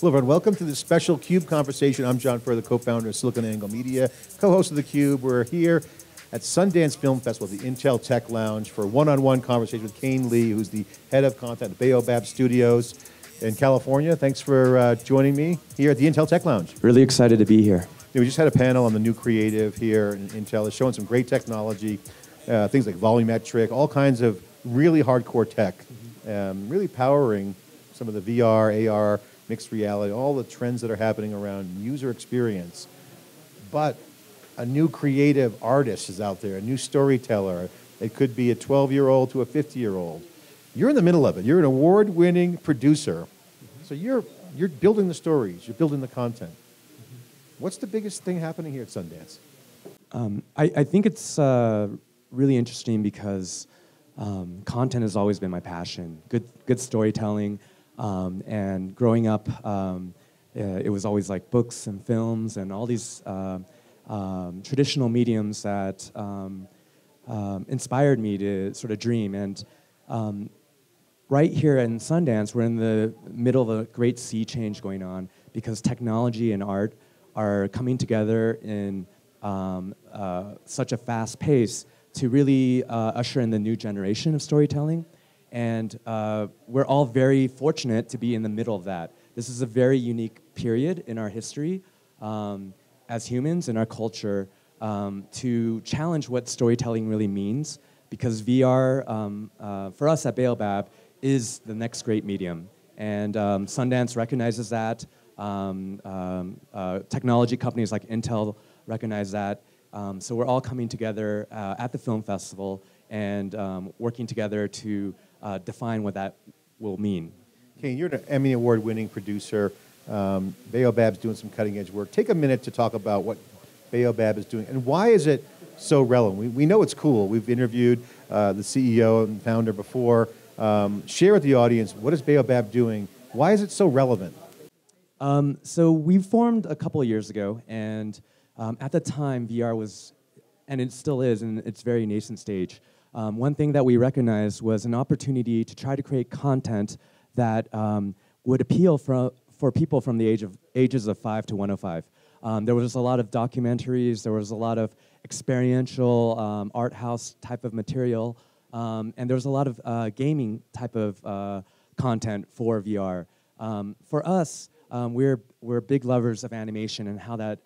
Hello, everyone. Welcome to this special CUBE conversation. I'm John Furrier, the co-founder of SiliconANGLE Media, co-host of the Cube. We're here at Sundance Film Festival, the Intel Tech Lounge, for a one-on-one conversation with Kane Lee, who's the head of content at Baobab Studios in California. Thanks for uh, joining me here at the Intel Tech Lounge. Really excited to be here. We just had a panel on the new creative here in Intel. It's showing some great technology, uh, things like volumetric, all kinds of really hardcore tech, um, really powering some of the VR, AR, mixed reality, all the trends that are happening around user experience. But a new creative artist is out there, a new storyteller. It could be a 12 year old to a 50 year old. You're in the middle of it. You're an award winning producer. So you're, you're building the stories, you're building the content. What's the biggest thing happening here at Sundance? Um, I, I, think it's uh, really interesting because um, content has always been my passion. Good, good storytelling, um, and growing up, um, uh, it was always like books and films and all these uh, um, traditional mediums that um, um, inspired me to sort of dream. And right here in Sundance, we're in the middle of a great sea change going on because technology and art are coming together in uh, such a fast pace to really uh, usher in the new generation of storytelling. And uh, we're all very fortunate to be in the middle of that. This is a very unique period in our history um, as humans in our culture um, to challenge what storytelling really means because VR, um, uh, for us at Baobab, is the next great medium. And um, Sundance recognizes that. Um, um, uh, technology companies like Intel recognize that. So we're all coming together uh, at the film festival and working together to uh, define what that will mean. Kane, you're an Emmy Award winning producer. Um, Baobab's doing some cutting edge work. Take a minute to talk about what Baobab is doing and why is it so relevant? We, we know it's cool. We've interviewed uh, the CEO and founder before. Um, share with the audience what is Baobab doing? Why is it so relevant? Um, so we formed a couple of years ago, and um, at the time, VR was, and it still is, in its very nascent stage um, one thing that we recognized was an opportunity to try to create content that um, would appeal for, for people from the age of, ages of 5 to 105. Um, there was a lot of documentaries, there was a lot of experiential um, art house type of material, um, and there was a lot of uh, gaming type of uh, content for VR. Um, for us, we're, we're big lovers of animation and how that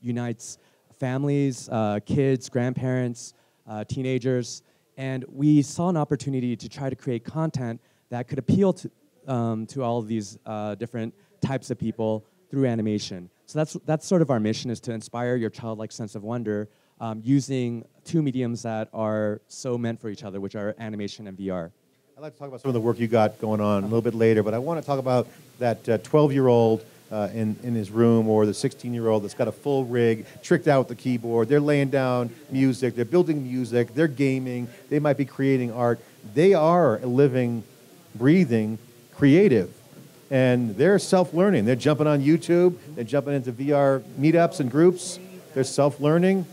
unites families, uh, kids, grandparents, uh, teenagers, and we saw an opportunity to try to create content that could appeal to, um, to all of these uh, different types of people through animation. So that's, that's sort of our mission is to inspire your childlike sense of wonder um, using two mediums that are so meant for each other, which are animation and VR. I'd like to talk about some of the work you got going on a little bit later, but I want to talk about that 12-year-old uh, uh, in, in his room or the 16 year old that's got a full rig, tricked out with the keyboard. They're laying down music, they're building music, they're gaming, they might be creating art. They are living, breathing, creative. And they're self learning. They're jumping on YouTube, they're jumping into VR meetups and groups, they're self learning.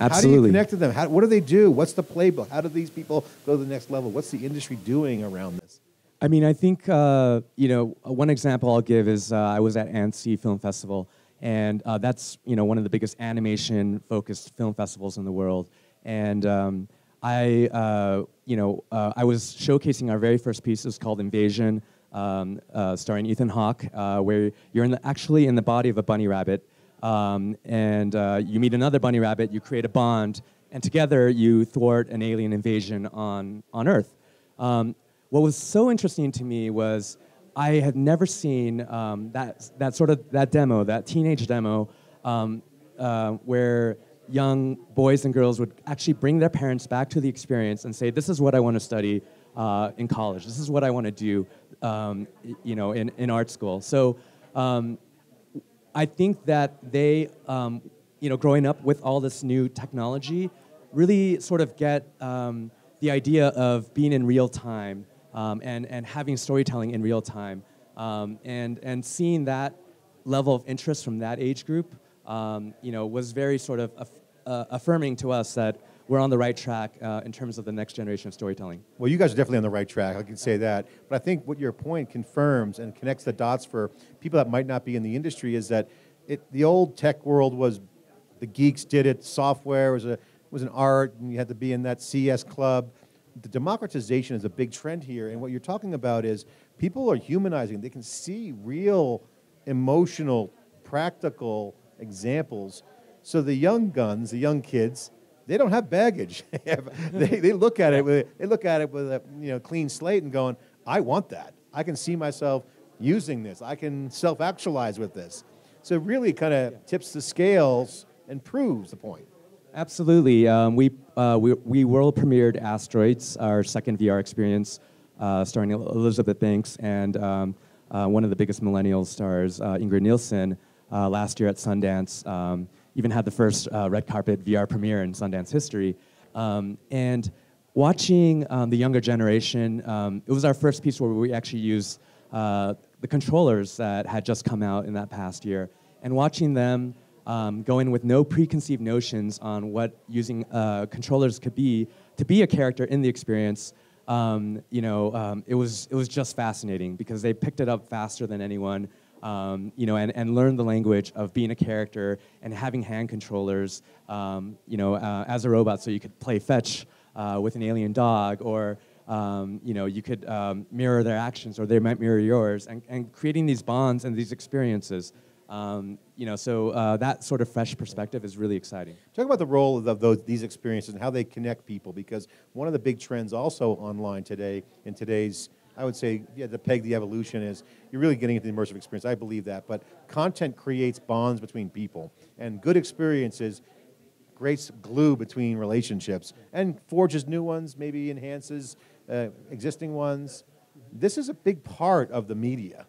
Absolutely. How do you connect to them? How, what do they do? What's the playbook? How do these people go to the next level? What's the industry doing around this? I mean, I think uh, you know one example I'll give is uh, I was at Annecy Film Festival, and uh, that's you know one of the biggest animation-focused film festivals in the world. And um, I uh, you know uh, I was showcasing our very first piece. It's called Invasion, um, uh, starring Ethan Hawke, where you're in the, actually in the body of a bunny rabbit, um, and you meet another bunny rabbit. You create a bond, and together you thwart an alien invasion on on Earth. Um, what was so interesting to me was I had never seen um, that, that sort of that demo, that teenage demo, um, uh, where young boys and girls would actually bring their parents back to the experience and say, "This is what I want to study uh, in college. This is what I want to do, um, you know, in, in art school." So, um, I think that they, um, you know, growing up with all this new technology, really sort of get um, the idea of being in real time um, and, and having storytelling in real time. Um, and, and seeing that level of interest from that age group, um, you know, was very sort of aff- uh, affirming to us that we're on the right track uh, in terms of the next generation of storytelling. Well, you guys are definitely on the right track. I can say that. But I think what your point confirms and connects the dots for people that might not be in the industry is that it, the old tech world was the geeks did it. Software was a was an art, and you had to be in that CS club. The democratization is a big trend here, and what you're talking about is people are humanizing. They can see real, emotional, practical examples. So the young guns, the young kids, they don't have baggage. they, they look at it with they look at it with a you know clean slate and going, I want that. I can see myself using this. I can self-actualize with this. So it really kind of tips the scales and proves the point. Absolutely. Um, we, uh, we, we world premiered Asteroids, our second VR experience, uh, starring Elizabeth Banks and um, uh, one of the biggest millennial stars, uh, Ingrid Nilsen, uh, last year at Sundance. Um, even had the first uh, red carpet VR premiere in Sundance history. Um, and watching um, the younger generation, um, it was our first piece where we actually used the controllers that had just come out in that past year. And watching them um, go in with no preconceived notions on what using uh, controllers could be to be a character in the experience. Um, you know, it was it was just fascinating because they picked it up faster than anyone. Um, you know, and, and learned the language of being a character and having hand controllers. Um, you know, uh, as a robot, so you could play fetch uh, with an alien dog, or um, you know, you could mirror their actions, or they might mirror yours, and, and creating these bonds and these experiences. Um, you know, so uh, that sort of fresh perspective is really exciting. Talk about the role of those, these experiences and how they connect people, because one of the big trends also online today, in today's, I would say, yeah, to peg the evolution is you're really getting into the immersive experience. I believe that, but content creates bonds between people, and good experiences creates glue between relationships and forges new ones, maybe enhances uh, existing ones. This is a big part of the media.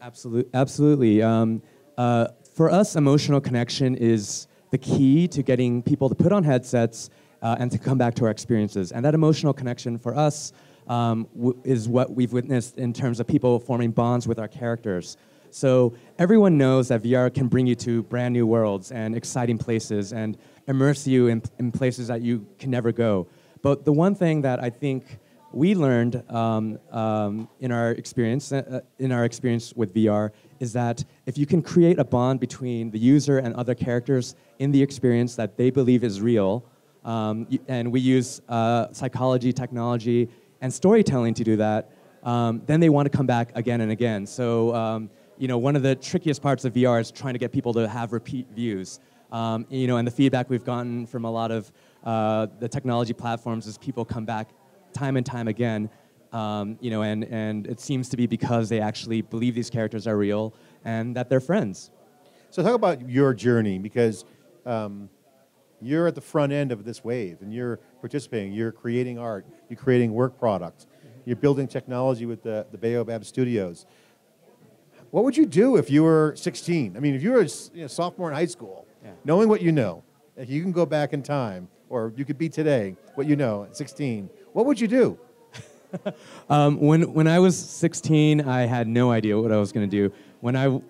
Absolutely, absolutely. Um, uh, for us, emotional connection is the key to getting people to put on headsets uh, and to come back to our experiences. And that emotional connection for us um, is what we've witnessed in terms of people forming bonds with our characters. So everyone knows that VR can bring you to brand new worlds and exciting places and immerse you in, in places that you can never go. But the one thing that I think we learned um, um, in our experience uh, in our experience with VR is that if you can create a bond between the user and other characters in the experience that they believe is real, um, and we use uh, psychology, technology, and storytelling to do that, um, then they want to come back again and again. So, um, you know, one of the trickiest parts of VR is trying to get people to have repeat views. Um, you know, and the feedback we've gotten from a lot of uh, the technology platforms is people come back time and time again um, you know, and, and it seems to be because they actually believe these characters are real and that they're friends. So talk about your journey because um, you're at the front end of this wave and you're participating. You're creating art. You're creating work products. You're building technology with the, the Baobab Studios. What would you do if you were 16? I mean, if you were a you know, sophomore in high school, yeah. knowing what you know, if you can go back in time, or you could be today, what you know at 16, what would you do? um, when, when I was 16, I had no idea what I was going to do. When I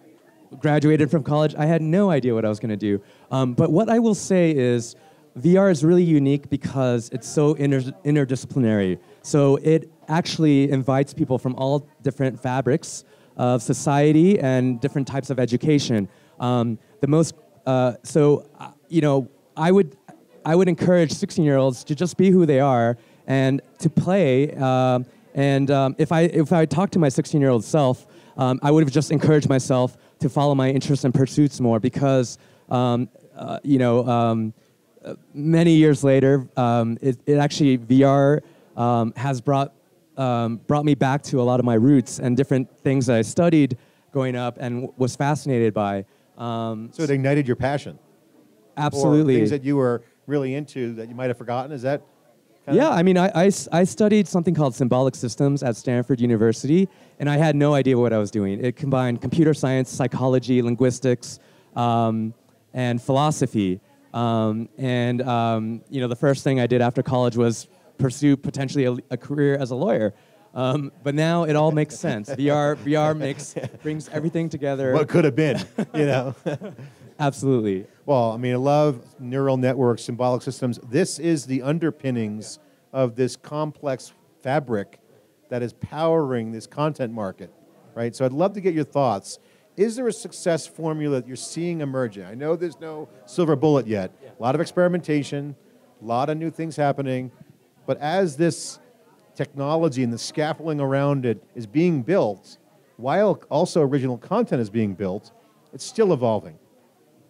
graduated from college, I had no idea what I was going to do. Um, but what I will say is, VR is really unique because it's so inter- interdisciplinary. So it actually invites people from all different fabrics of society and different types of education. Um, the most, uh, so uh, you know, I would, I would encourage 16-year-olds to just be who they are and to play. Um, and um, if I if I talked to my 16 year old self, um, I would have just encouraged myself to follow my interests and pursuits more because um, uh, you know um, many years later, um, it, it, actually VR has brought brought me back to a lot of my roots and different things that I studied growing up and w- was fascinated by. so it ignited your passion. Absolutely. Things that you were really into that you might have forgotten. Is that yeah, I mean, I, I, I, studied something called symbolic systems at Stanford University, and I had no idea what I was doing. It combined computer science, psychology, linguistics, um, and philosophy. Um, and um, you know, the first thing I did after college was pursue potentially a, a career as a lawyer. Um, but now it all makes sense. VR, VR makes brings everything together. What could have been, you know. Absolutely. Well, I mean, I love neural networks, symbolic systems. This is the underpinnings of this complex fabric that is powering this content market, right? So I'd love to get your thoughts. Is there a success formula that you're seeing emerging? I know there's no silver bullet yet. A lot of experimentation, a lot of new things happening, but as this technology and the scaffolding around it is being built, while also original content is being built, it's still evolving.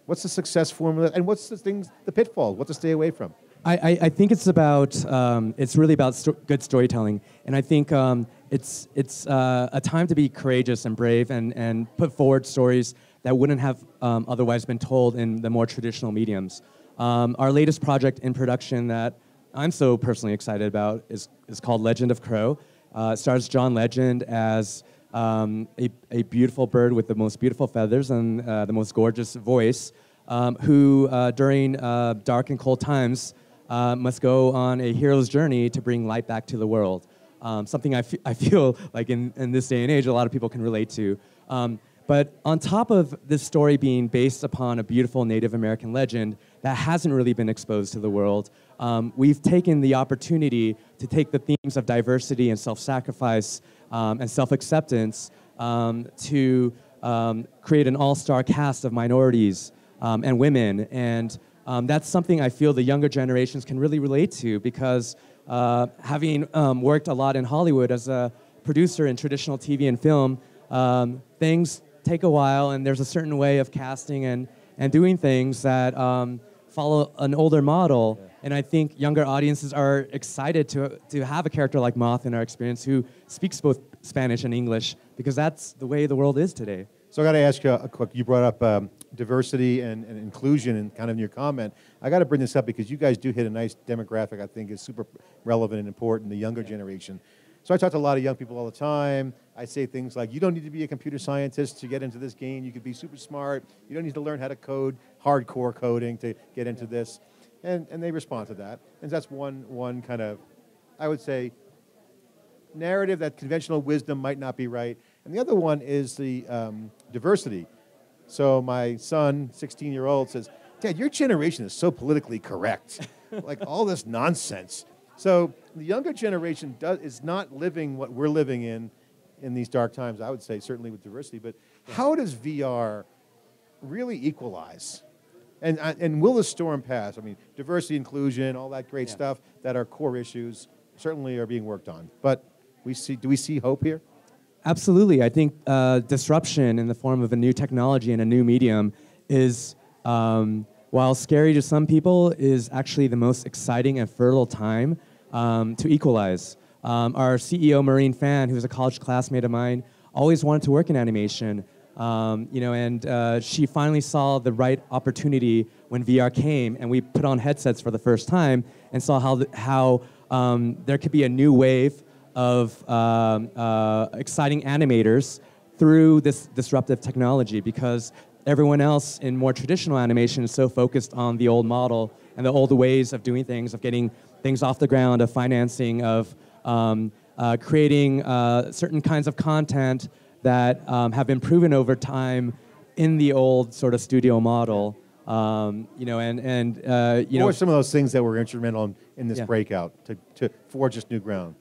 What's the success formula, and what's the things, the pitfalls? What to stay away from? I, I, I think it's about um, it's really about sto- good storytelling, and I think um, it's it's uh, a time to be courageous and brave and and put forward stories that wouldn't have um, otherwise been told in the more traditional mediums. Um, our latest project in production that I'm so personally excited about is is called Legend of Crow. Uh, it stars John Legend as um, a, a beautiful bird with the most beautiful feathers and uh, the most gorgeous voice, um, who uh, during uh, dark and cold times uh, must go on a hero's journey to bring light back to the world. Um, something I, I feel like in, in this day and age, a lot of people can relate to. Um, but on top of this story being based upon a beautiful Native American legend that hasn't really been exposed to the world, um, we've taken the opportunity to take the themes of diversity and self sacrifice um, and self acceptance um, to um, create an all star cast of minorities um, and women. And um, that's something I feel the younger generations can really relate to because uh, having worked a lot in Hollywood as a producer in traditional TV and film, things take a while and there's a certain way of casting and, and doing things that follow an older model. Yeah. And I think younger audiences are excited to, to have a character like Moth in our experience who speaks both Spanish and English because that's the way the world is today. So I got to ask you a quick. You brought up um, diversity and, and, inclusion, and kind of in your comment. I got to bring this up because you guys do hit a nice demographic. I think is super relevant and important. The younger yeah. generation. So I talk to a lot of young people all the time. I say things like, you don't need to be a computer scientist to get into this game. You could be super smart. You don't need to learn how to code hardcore coding to get into this. And, and they respond to that. And that's one, one kind of, I would say, narrative that conventional wisdom might not be right. And the other one is the um, diversity. So my son, 16 year old, says, Dad, your generation is so politically correct. like all this nonsense. So the younger generation does, is not living what we're living in in these dark times, I would say, certainly with diversity. But how does VR really equalize? And, uh, and will the storm pass? I mean, diversity, inclusion, all that great yeah. stuff that are core issues certainly are being worked on. But we see, do we see hope here? Absolutely. I think uh, disruption in the form of a new technology and a new medium is um, while scary to some people, is actually the most exciting and fertile time um, to equalize. Um, our CEO, Maureen Fan, who's a college classmate of mine, always wanted to work in animation. Um, you know, and uh, she finally saw the right opportunity when VR came, and we put on headsets for the first time and saw how the, how um, there could be a new wave of um, uh, exciting animators through this disruptive technology because everyone else in more traditional animation is so focused on the old model and the old ways of doing things, of getting things off the ground, of financing, of um, uh, creating uh, certain kinds of content that um, have been proven over time in the old sort of studio model. Um, you know, and and uh, you what know, some of those things that were instrumental in, in this yeah. breakout to, to forge this new ground?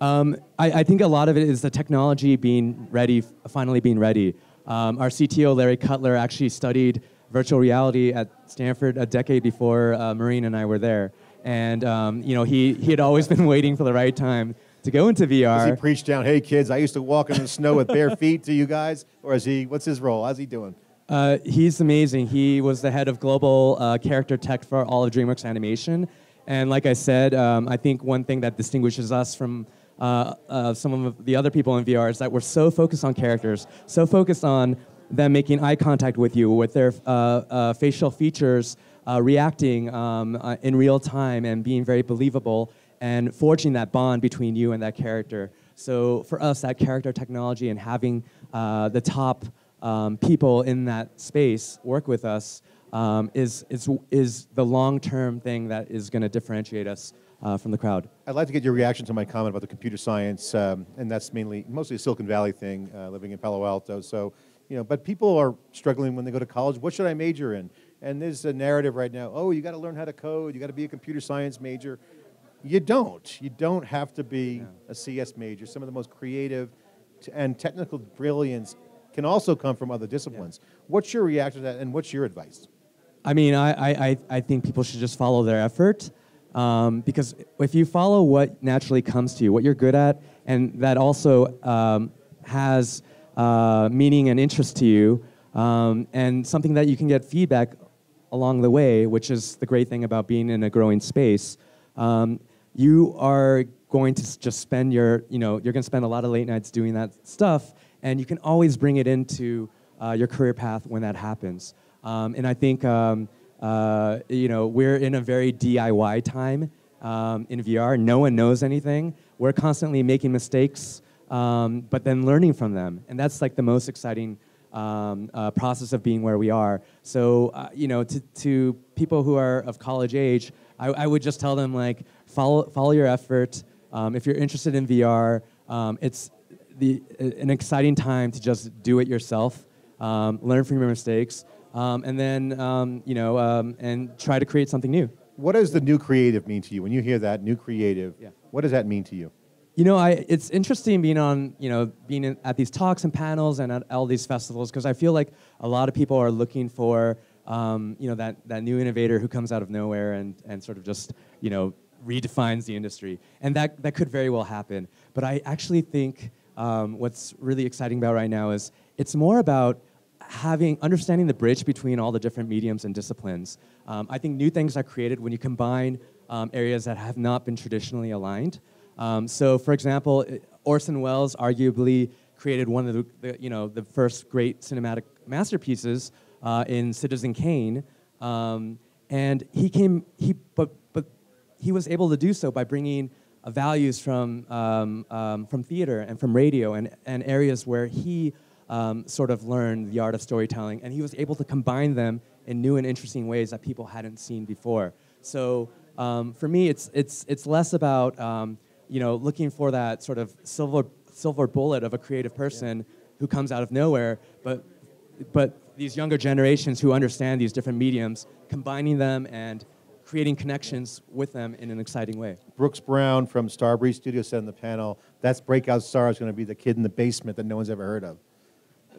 Um, I, I, think a lot of it is the technology being ready, finally being ready. Um, our CTO, Larry Cutler, actually studied virtual reality at Stanford a decade before uh, Maureen and I were there. And um, you know, he, he had always been waiting for the right time to go into VR. Does he preach down, hey kids, I used to walk in the snow with bare feet to you guys? Or is he, what's his role? How's he doing? Uh, he's amazing. He was the head of global uh, character tech for all of DreamWorks Animation. And like I said, um, I think one thing that distinguishes us from uh, uh, some of the other people in VR is that we're so focused on characters, so focused on them making eye contact with you, with their uh, uh facial features uh, reacting um, uh, in real time and being very believable and forging that bond between you and that character. So for us, that character technology and having the top um, people in that space work with us um, is, is, is the long-term thing that is going to differentiate us uh, from the crowd. I'd like to get your reaction to my comment about the computer science, um, and that's mainly mostly a Silicon Valley thing, uh, living in Palo Alto. So, you know, but people are struggling when they go to college. What should I major in? And there's a narrative right now. Oh, you got to learn how to code. You got to be a computer science major. You don't. You don't have to be yeah. a CS major. Some of the most creative and technical brilliance can also come from other disciplines. Yeah. What's your reaction to that, and what's your advice? I mean, I, I, I think people should just follow their effort. Um, because if you follow what naturally comes to you, what you're good at, and that also um, has uh, meaning and interest to you, um, and something that you can get feedback along the way, which is the great thing about being in a growing space, um, you are going to just spend your, you know, you're going to spend a lot of late nights doing that stuff, and you can always bring it into uh, your career path when that happens. Um, and I think um, uh, you know, we're in a very DIY time um, in VR. No one knows anything. We're constantly making mistakes, um, but then learning from them. And that's like the most exciting um, uh, process of being where we are. So, uh, you know, to, to people who are of college age, I, I would just tell them, like, follow, follow your effort. Um, if you're interested in VR, um, it's the, an exciting time to just do it yourself, um, learn from your mistakes um, and then um, you know um, and try to create something new. What does the new creative mean to you? When you hear that new creative, yeah. what does that mean to you? You know, I, it's interesting being on, you know, being in, at these talks and panels and at all these festivals because I feel like a lot of people are looking for, um, you know, that, that new innovator who comes out of nowhere and, and sort of just, you know, redefines the industry. And that, that could very well happen. But I actually think um, what's really exciting about right now is it's more about having understanding the bridge between all the different mediums and disciplines. Um, I think new things are created when you combine um, areas that have not been traditionally aligned. Um, so, for example, Orson Welles arguably created one of the, the you know the first great cinematic masterpieces uh, in Citizen Kane, um, and he came he but but he was able to do so by bringing uh, values from um, um, from theater and from radio and and areas where he um, sort of learned the art of storytelling, and he was able to combine them in new and interesting ways that people hadn't seen before. So um, for me, it's it's it's less about you know looking for that sort of silver silver bullet of a creative person yeah. who comes out of nowhere, but but these younger generations who understand these different mediums, combining them and creating connections with them in an exciting way. Brooks Brown from Starbreeze Studio said in the panel, that's breakout star is going to be the kid in the basement that no one's ever heard of.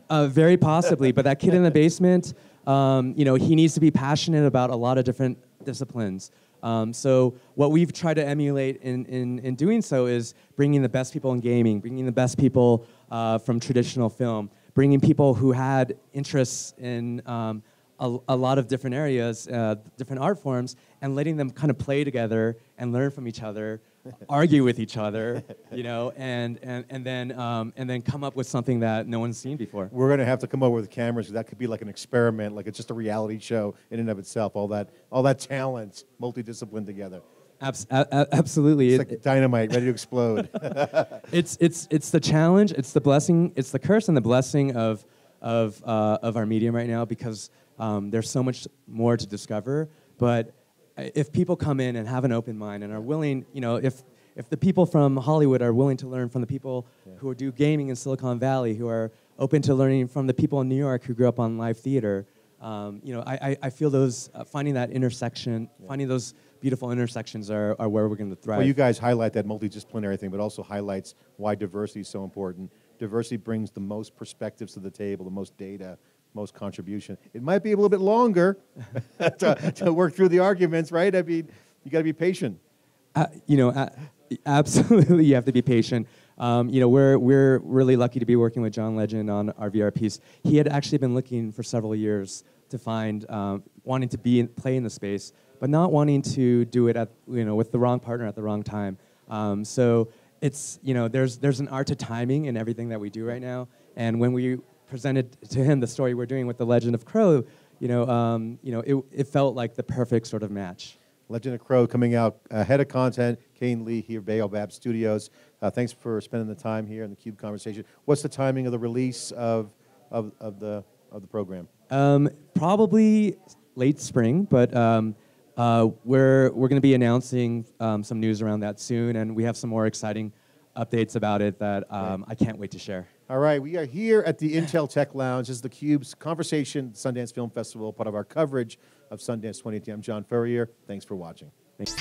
Uh, very possibly, but that kid in the basement, um, you know, he needs to be passionate about a lot of different disciplines. Um, so what we've tried to emulate in, in, in doing so is bringing the best people in gaming, bringing the best people uh, from traditional film, bringing people who had interests in um, a, a, lot of different areas, uh, different art forms, and letting them kind of play together and learn from each other argue with each other, you know, and, and, and, then, um, and then come up with something that no one's seen before. We're going to have to come up with cameras. That could be like an experiment, like it's just a reality show in and of itself. All that, all that talent, multidiscipline together. Abs- a- absolutely. It's like dynamite ready to explode. it's, it's, it's the challenge, it's the blessing, it's the curse and the blessing of, of, uh, of our medium right now because um, there's so much more to discover. But if people come in and have an open mind and are willing, you know, if if the people from Hollywood are willing to learn from the people yeah. who do gaming in Silicon Valley, who are open to learning from the people in New York who grew up on live theater, um, you know, I, I, I feel those uh, finding that intersection, yeah. finding those beautiful intersections are, are where we're going to thrive. Well, you guys highlight that multidisciplinary thing, but also highlights why diversity is so important. Diversity brings the most perspectives to the table, the most data, most contribution. It might be a little bit longer to, to, work through the arguments, right? I mean, you got to be patient. Uh, you know, uh, absolutely, you have to be patient. Um, you know, we're we're really lucky to be working with John Legend on our VR piece. He had actually been looking for several years to find um, wanting to be in, play in the space, but not wanting to do it at you know with the wrong partner at the wrong time. Um, so it's you know there's there's an art to timing in everything that we do right now, and when we presented to him the story we're doing with the Legend of Crow, you know, um, you know, it, it felt like the perfect sort of match. Legend of Crow coming out ahead of content. Kane Lee here, Baobab Studios. Uh, thanks for spending the time here in the Cube conversation. What's the timing of the release of, of, of the, of the program? Um, probably late spring, but um, uh, we're, we're going to be announcing um, some news around that soon, and we have some more exciting updates about it that um, I can't wait to share. All right, we are here at the Intel Tech Lounge. This is theCUBE's Conversation Sundance Film Festival, part of our coverage of Sundance 2018. I'm John Furrier. Thanks for watching. Thanks.